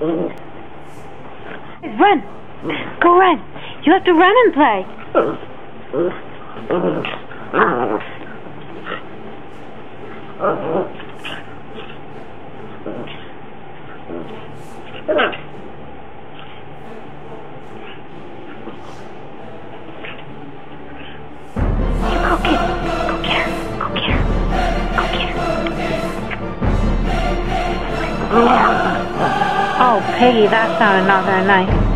Run! Go run! You have to run and play. Go get. Go get. Go get. Go get. Oh, Piggy, that sounded not very nice.